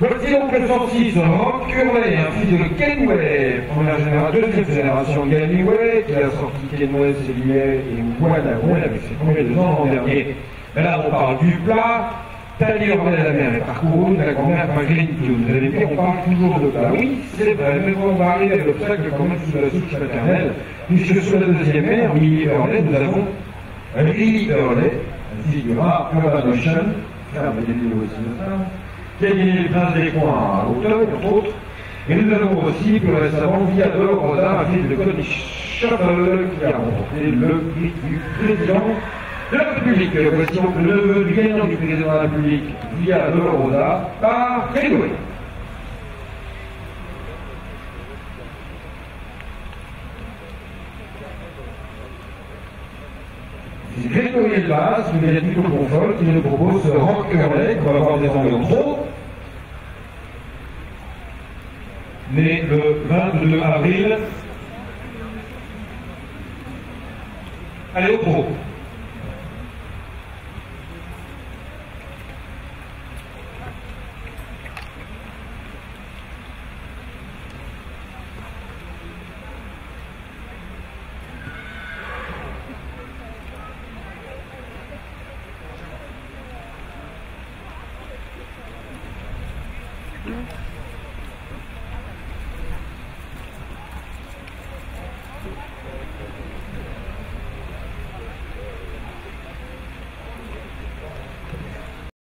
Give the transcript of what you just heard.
donc le 106 Rock Curley, un fils de Kenway, première génération, deuxième génération de Kenway, qui a sorti Kenway, Célier et Guanaway avec ses premiers deux ans l'an dernier. Là, on parle du plat. Tali Ornel la mer est parcouru, la grand-mère par Greenfield. Vous allez dire, on parle toujours de plat. Oui, c'est vrai, mais on va arriver à l'obstacle quand même sous la souche maternelle, puisque sous la deuxième mère, Millie Hurley, nous avons Lily Hurley, ainsi que Mark Urban Ocean, frère de Lily aussi, le prince des coins à Auteuil, entre autres. Et nous avons aussi plus récemment Viador Rosa, un fils de Connie Shuffle, qui a remporté le prix du président de la République. Voici donc le neveu du gagnant du président de la République, via Dolorosa, par Grégory. C'est Grégory Elbaz, qui vient du Confort, qui nous propose ce rock qu'on va voir des angles trop. Né le 22 avril. Allez, au pro. Mm-hmm.